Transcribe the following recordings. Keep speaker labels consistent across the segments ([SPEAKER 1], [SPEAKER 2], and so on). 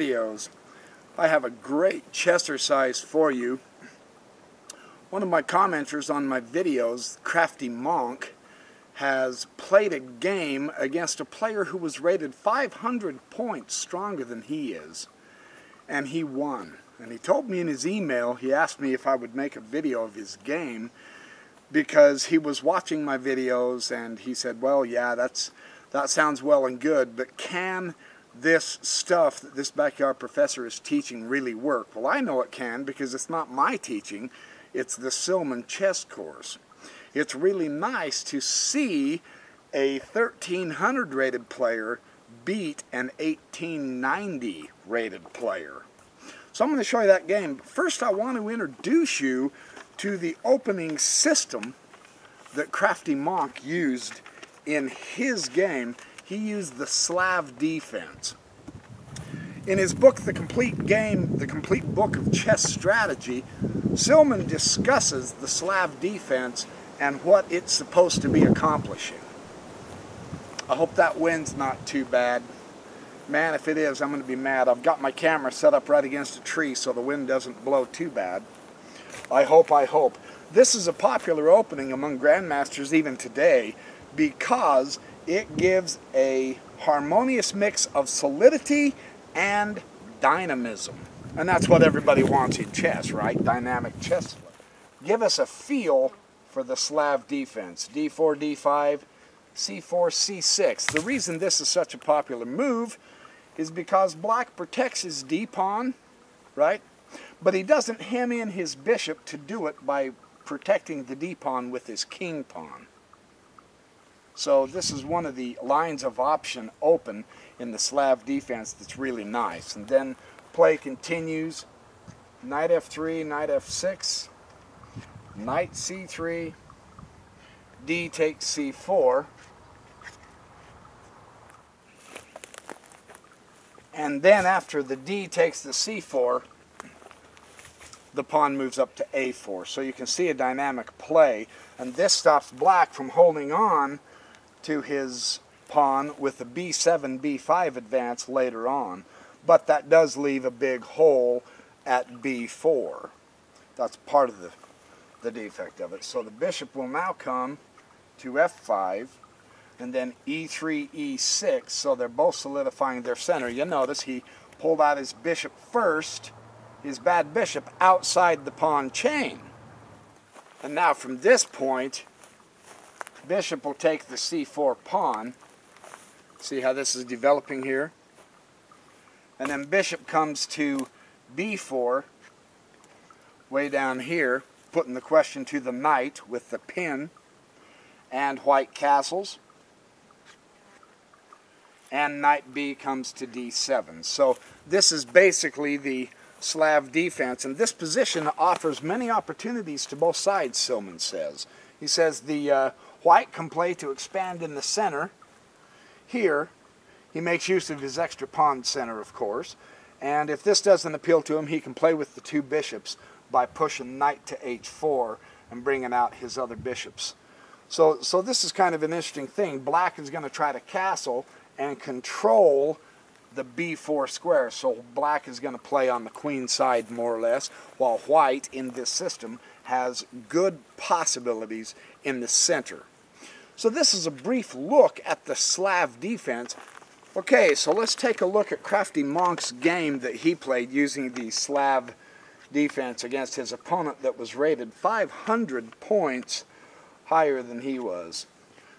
[SPEAKER 1] videos, I have a great chessercise for you. One of my commenters on my videos, Crafty Monk, has played a game against a player who was rated 500 points stronger than he is, and he won. And he told me in his email, he asked me if I would make a video of his game because he was watching my videos and he said, well, yeah, that's that sounds well and good, but can this stuff that this backyard professor is teaching really work? Well, I know it can because it's not my teaching, it's the Silman chess course. It's really nice to see a 1300 rated player beat an 1890 rated player. So I'm going to show you that game. First I want to introduce you to the opening system that Crafty Monk used in his game, he used the Slav defense. In his book, The Complete Game, The Complete Book of Chess Strategy, Silman discusses the Slav defense and what it's supposed to be accomplishing. I hope that wind's not too bad. Man, if it is, I'm going to be mad. I've got my camera set up right against a tree so the wind doesn't blow too bad. I hope, I hope. This is a popular opening among grandmasters even today because it gives a harmonious mix of solidity and dynamism. And that's what everybody wants in chess, right? Dynamic chess. Give us a feel for the Slav defense. d4, d5, c4, c6. The reason this is such a popular move is because black protects his d-pawn, right? But he doesn't hem in his bishop to do it by protecting the d-pawn with his king pawn. So this is one of the lines of option open in the Slav defense that's really nice. And then play continues. Knight f3, knight f6, knight c3, d takes c4. And then after the d takes the c4, the pawn moves up to a4. So you can see a dynamic play. And this stops black from holding on to his pawn with the b7, b5 advance later on. But that does leave a big hole at b4. That's part of the, the defect of it. So the bishop will now come to f5 and then e3, e6. So they're both solidifying their center. You notice he pulled out his bishop first, his bad bishop, outside the pawn chain. And now from this point, bishop will take the c4 pawn. See how this is developing here? And then bishop comes to b4, way down here, putting the question to the knight with the pin, and white castles. And knight b comes to d7. So this is basically the Slav defense, and this position offers many opportunities to both sides, Silman says. He says the uh, White can play to expand in the center. Here, he makes use of his extra pawn center, of course. And if this doesn't appeal to him, he can play with the two bishops by pushing knight to h4 and bringing out his other bishops. So, so this is kind of an interesting thing. Black is going to try to castle and control the b4 square. So black is going to play on the queen side more or less, while white in this system has good possibilities in the center. So this is a brief look at the Slav defense. Okay, so let's take a look at Crafty Monk's game that he played using the Slav defense against his opponent that was rated 500 points higher than he was.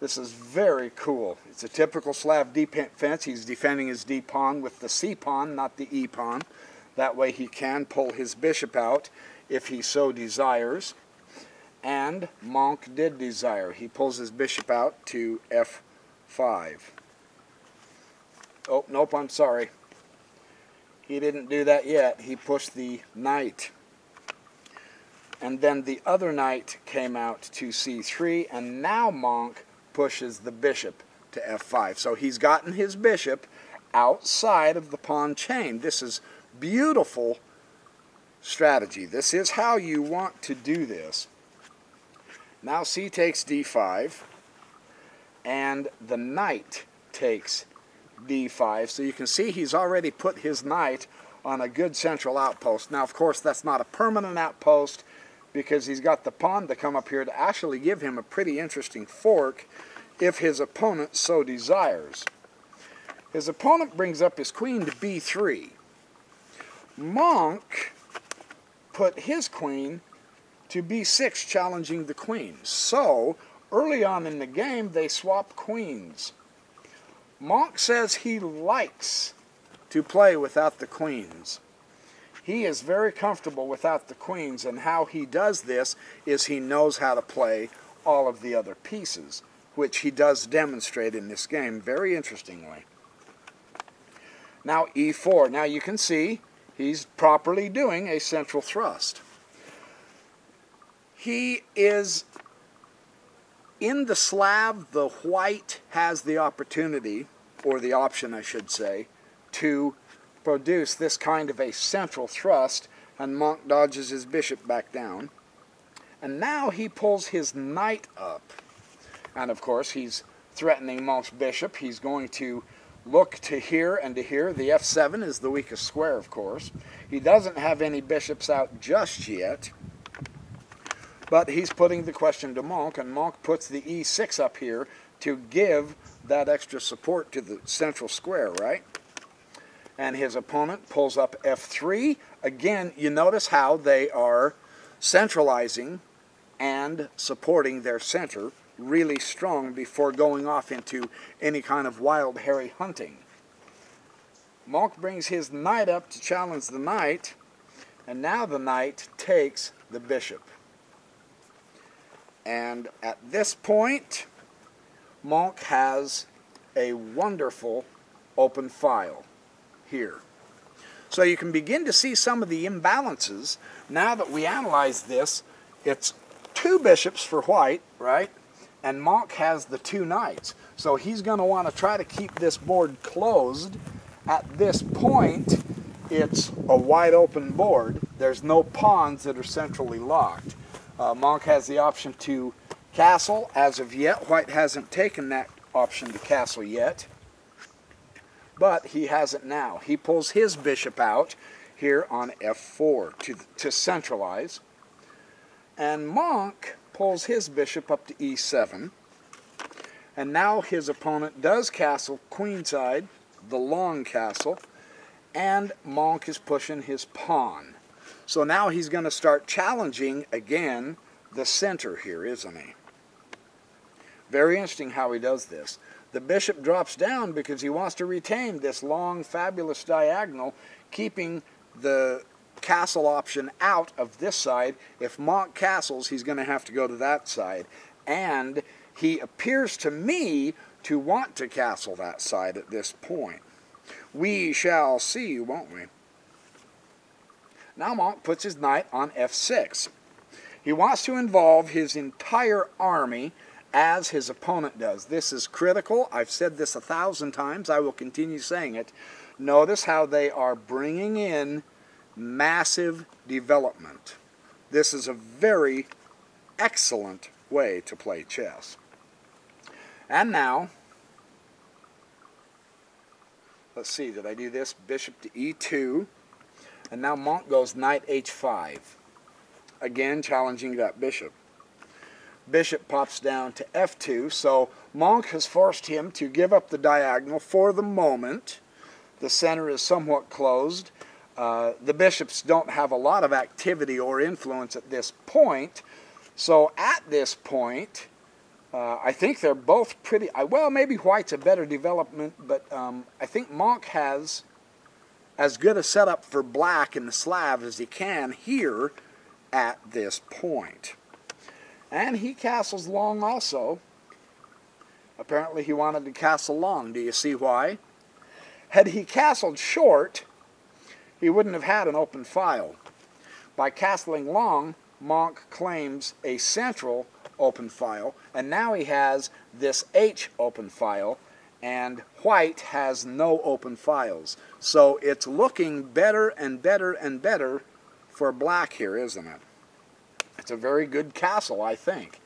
[SPEAKER 1] This is very cool. It's a typical Slav defense. He's defending his d-pawn with the c-pawn, not the e-pawn. That way he can pull his bishop out if he so desires and Monk did desire. He pulls his bishop out to f5. Oh, nope, I'm sorry. He didn't do that yet. He pushed the knight. And then the other knight came out to c3, and now Monk pushes the bishop to f5. So he's gotten his bishop outside of the pawn chain. This is beautiful strategy. This is how you want to do this. Now c takes d5, and the knight takes d5. So you can see he's already put his knight on a good central outpost. Now, of course, that's not a permanent outpost because he's got the pawn to come up here to actually give him a pretty interesting fork if his opponent so desires. His opponent brings up his queen to b3. Monk put his queen to b6, challenging the queen. So, early on in the game, they swap queens. Monk says he likes to play without the queens. He is very comfortable without the queens, and how he does this is he knows how to play all of the other pieces, which he does demonstrate in this game very interestingly. Now e4. Now you can see he's properly doing a central thrust. He is in the Slav, the white has the opportunity, or the option I should say, to produce this kind of a central thrust, and Monk dodges his bishop back down. And now he pulls his knight up. And of course, he's threatening Monk's bishop. He's going to look to here and to here. The f7 is the weakest square, of course. He doesn't have any bishops out just yet. But he's putting the question to Monk, and Monk puts the e6 up here to give that extra support to the central square, right? And his opponent pulls up f3. Again, you notice how they are centralizing and supporting their center really strong before going off into any kind of wild, hairy hunting. Monk brings his knight up to challenge the knight, and now the knight takes the bishop. And at this point, Monk has a wonderful open file here. So you can begin to see some of the imbalances. Now that we analyze this, it's two bishops for white, right? and Monk has the two knights. So he's going to want to try to keep this board closed. At this point, it's a wide open board. There's no pawns that are centrally locked. Uh, Monk has the option to castle. As of yet, White hasn't taken that option to castle yet. But he has it now. He pulls his bishop out here on f4 to, to centralize. And Monk pulls his bishop up to e7. And now his opponent does castle queenside, the long castle, and Monk is pushing his pawn. So now he's going to start challenging again the center here, isn't he? Very interesting how he does this. The bishop drops down because he wants to retain this long, fabulous diagonal, keeping the castle option out of this side. If Monk castles, he's going to have to go to that side. And he appears to me to want to castle that side at this point. We shall see, won't we? Now Monk puts his knight on f6. He wants to involve his entire army as his opponent does. This is critical. I've said this a thousand times. I will continue saying it. Notice how they are bringing in massive development. This is a very excellent way to play chess. And now, let's see, did I do this? Bishop to e2. And now Monk goes knight h5. Again, challenging that bishop. Bishop pops down to f2, so Monk has forced him to give up the diagonal for the moment. The center is somewhat closed, uh, the bishops don't have a lot of activity or influence at this point. So at this point, uh, I think they're both pretty, well, maybe White's a better development, but um, I think Monk has as good a setup for black in the Slav as he can here at this point. And he castles long also. Apparently he wanted to castle long. Do you see why? Had he castled short, he wouldn't have had an open file. By castling long, Monk claims a central open file, and now he has this H open file, and White has no open files. So it's looking better and better and better for black here, isn't it? It's a very good castle, I think.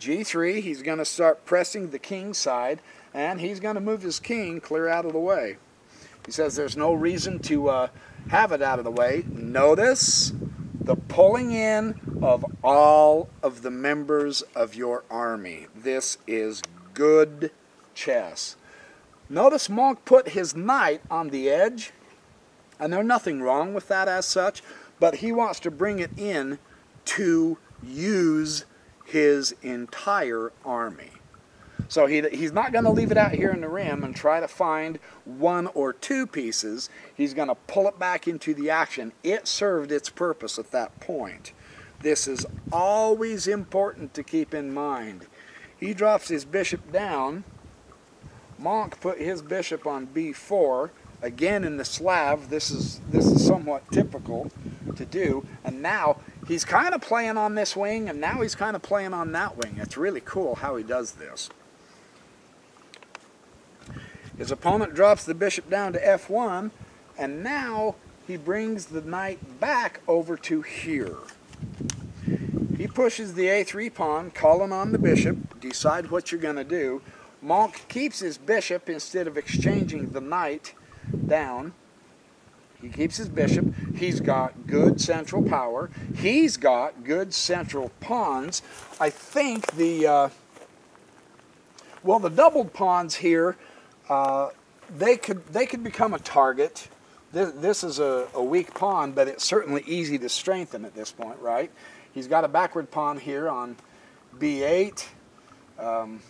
[SPEAKER 1] G3, he's going to start pressing the king side, and he's going to move his king clear out of the way. He says there's no reason to uh, have it out of the way. Notice the pulling in of all of the members of your army. This is good chess. Notice Monk put his knight on the edge, and there's nothing wrong with that as such, but he wants to bring it in to use his entire army. So he, he's not going to leave it out here in the rim and try to find one or two pieces. He's going to pull it back into the action. It served its purpose at that point. This is always important to keep in mind. He drops his bishop down. Monk put his bishop on b4. Again in the Slav, this is, this is somewhat typical to do. And now he's kind of playing on this wing, and now he's kind of playing on that wing. It's really cool how he does this. His opponent drops the bishop down to f1, and now he brings the knight back over to here. He pushes the a3 pawn, calling on the bishop, decide what you're going to do. Monk keeps his bishop instead of exchanging the knight down. He keeps his bishop. He's got good central power. He's got good central pawns. I think the, uh, well, the doubled pawns here uh, they could they could become a target. This, this is a, a, weak pawn, but it's certainly easy to strengthen at this point, right? He's got a backward pawn here on b8. Um,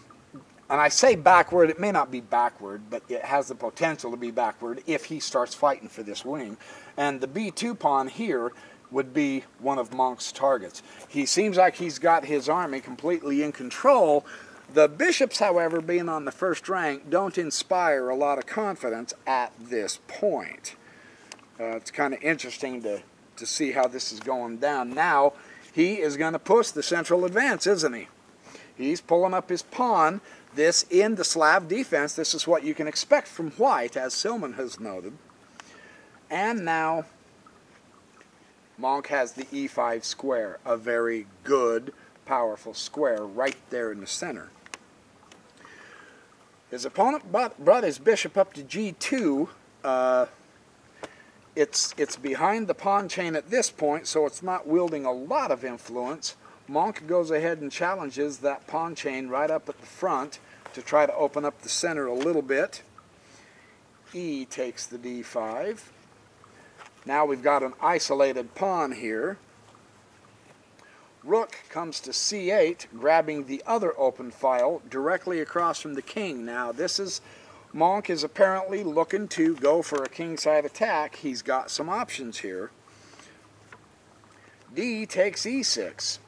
[SPEAKER 1] and I say backward, it may not be backward, but it has the potential to be backward if he starts fighting for this wing. And the b2 pawn here would be one of Monk's targets. He seems like he's got his army completely in control, the bishops, however, being on the first rank, don't inspire a lot of confidence at this point. Uh, it's kind of interesting to, to see how this is going down. Now, he is going to push the central advance, isn't he? He's pulling up his pawn. This, in the Slav defense, this is what you can expect from white, as Silman has noted. And now, Monk has the e5 square, a very good, powerful square right there in the center. His opponent brought his bishop up to g2. Uh, it's, it's behind the pawn chain at this point, so it's not wielding a lot of influence. Monk goes ahead and challenges that pawn chain right up at the front to try to open up the center a little bit. E takes the d5. Now we've got an isolated pawn here. Rook comes to c8, grabbing the other open file directly across from the king. Now, this is, Monk is apparently looking to go for a kingside attack. He's got some options here. D takes e6.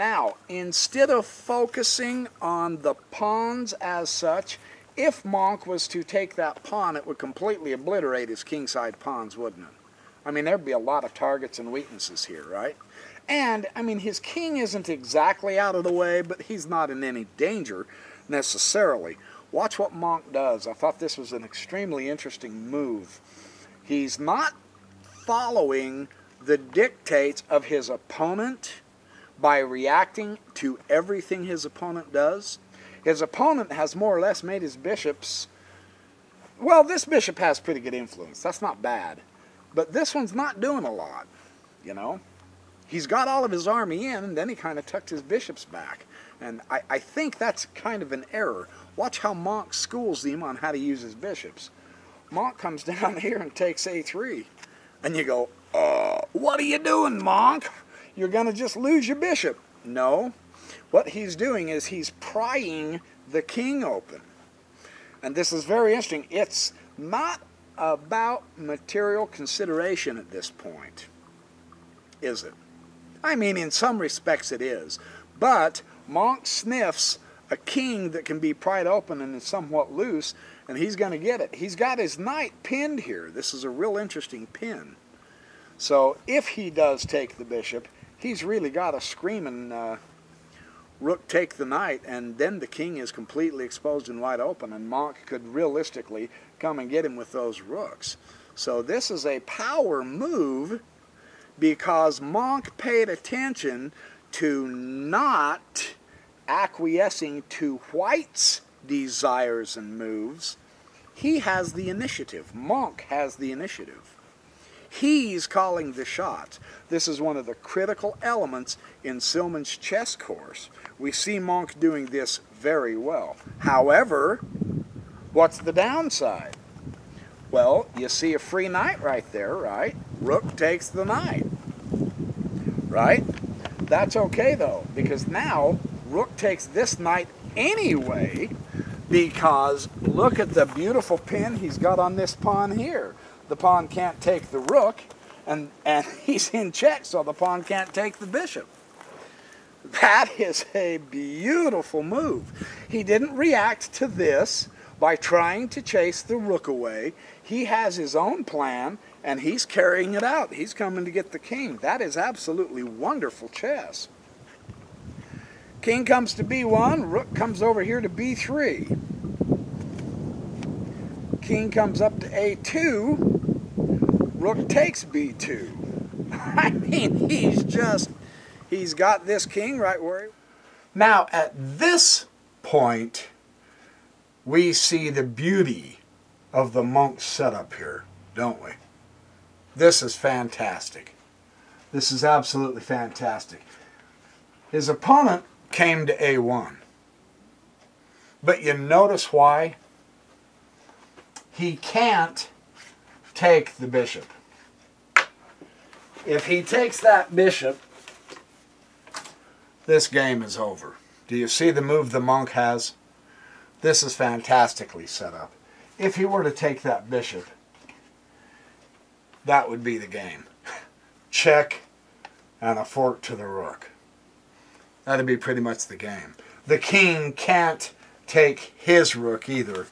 [SPEAKER 1] Now, instead of focusing on the pawns as such, if Monk was to take that pawn, it would completely obliterate his kingside pawns, wouldn't it? I mean, there'd be a lot of targets and weaknesses here, right? And, I mean, his king isn't exactly out of the way, but he's not in any danger necessarily. Watch what Monk does. I thought this was an extremely interesting move. He's not following the dictates of his opponent by reacting to everything his opponent does. His opponent has more or less made his bishops. Well, this bishop has pretty good influence. That's not bad. But this one's not doing a lot, you know. He's got all of his army in, and then he kind of tucked his bishops back. And I, I think that's kind of an error. Watch how Monk schools him on how to use his bishops. Monk comes down here and takes a3. And you go, uh, what are you doing, Monk? You're going to just lose your bishop. No. What he's doing is he's prying the king open. And this is very interesting. It's not about material consideration at this point, is it? I mean, in some respects it is. But Monk sniffs a king that can be pried open and is somewhat loose, and he's going to get it. He's got his knight pinned here. This is a real interesting pin. So if he does take the bishop, he's really got a screaming uh, rook take the knight, and then the king is completely exposed and wide open, and Monk could realistically come and get him with those rooks. So this is a power move because Monk paid attention to not acquiescing to white's desires and moves, he has the initiative. Monk has the initiative. He's calling the shots. This is one of the critical elements in Silman's chess course. We see Monk doing this very well. However, what's the downside? Well, you see a free knight right there, right? Rook takes the knight, right? That's okay though, because now Rook takes this knight anyway, because look at the beautiful pin he's got on this pawn here. The pawn can't take the rook, and, and he's in check, so the pawn can't take the bishop. That is a beautiful move. He didn't react to this by trying to chase the rook away. He has his own plan, and he's carrying it out. He's coming to get the king. That is absolutely wonderful chess. King comes to b1, rook comes over here to b3. King comes up to a2, rook takes b2. I mean, he's just, he's got this king right where he... Now, at this point, we see the beauty of the monk setup here, don't we? This is fantastic. This is absolutely fantastic. His opponent came to A1. But you notice why? He can't take the bishop. If he takes that bishop, this game is over. Do you see the move the monk has? This is fantastically set up. If he were to take that bishop, that would be the game. Check and a fork to the rook. That'd be pretty much the game. The king can't take his rook either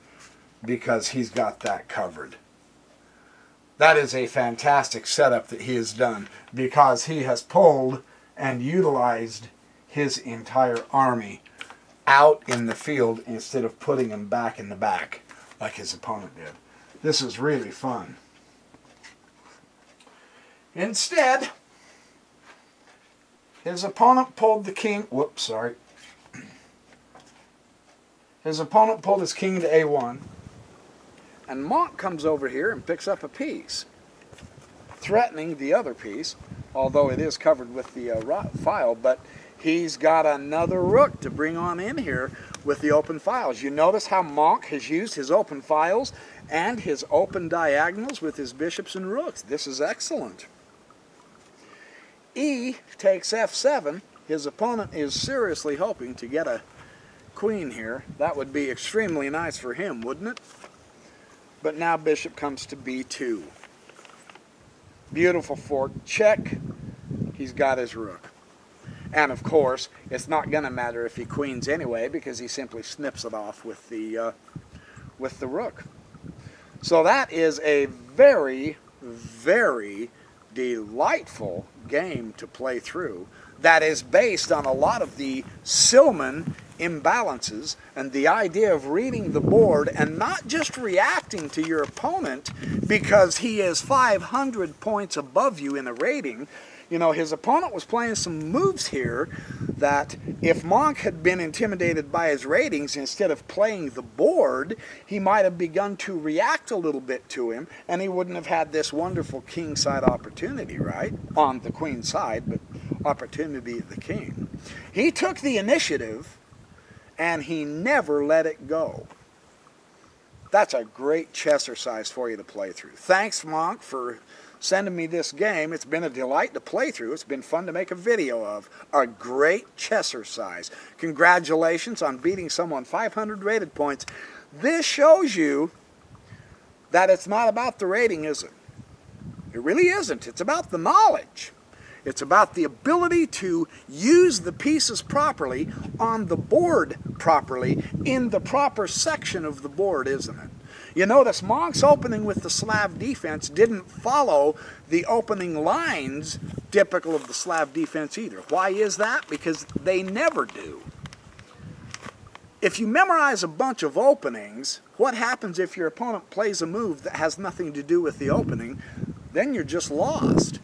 [SPEAKER 1] because he's got that covered. That is a fantastic setup that he has done because he has pulled and utilized his entire army out in the field instead of putting them back in the back like his opponent did. This is really fun. Instead, his opponent pulled the king. Whoops, sorry. His opponent pulled his king to a1. And Monk comes over here and picks up a piece, threatening the other piece, although it is covered with the uh, file, but he's got another rook to bring on in here with the open files. You notice how Monk has used his open files and his open diagonals with his bishops and rooks. This is excellent. E takes f7. His opponent is seriously hoping to get a queen here. That would be extremely nice for him, wouldn't it? But now bishop comes to b2. Beautiful fork. Check. He's got his rook. And of course, it's not going to matter if he queens anyway because he simply snips it off with the, uh, with the rook. So that is a very, very delightful game to play through that is based on a lot of the Silman imbalances and the idea of reading the board and not just reacting to your opponent because he is 500 points above you in a rating, you know, his opponent was playing some moves here that if Monk had been intimidated by his ratings instead of playing the board, he might have begun to react a little bit to him and he wouldn't have had this wonderful king side opportunity, right? On the queen side, but opportunity of the king. He took the initiative and he never let it go. That's a great chess exercise for you to play through. Thanks, Monk, for sending me this game. It's been a delight to play through. It's been fun to make a video of. A great chessercise. Congratulations on beating someone 500 rated points. This shows you that it's not about the rating, is it? It really isn't. It's about the knowledge. It's about the ability to use the pieces properly on the board properly in the proper section of the board, isn't it? You notice Monk's opening with the Slav defense didn't follow the opening lines typical of the Slav defense either. Why is that? Because they never do. If you memorize a bunch of openings, what happens if your opponent plays a move that has nothing to do with the opening? Then you're just lost.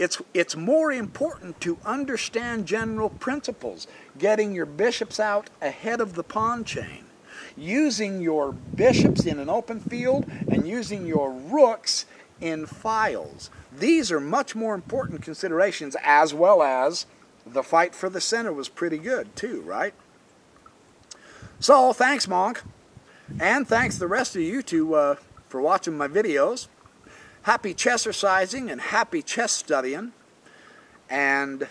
[SPEAKER 1] It's, it's more important to understand general principles, getting your bishops out ahead of the pawn chain, using your bishops in an open field, and using your rooks in files. These are much more important considerations as well as the fight for the center was pretty good too, right? So, thanks Monk. And thanks the rest of you to, uh, for watching my videos. Happy chessercising and happy chess studying. And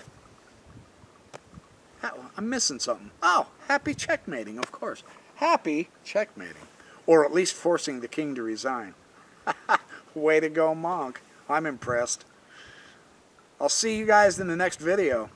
[SPEAKER 1] I'm missing something. Oh, happy checkmating, of course. Happy checkmating. Or at least forcing the king to resign. Way to go, Monk. I'm impressed. I'll see you guys in the next video.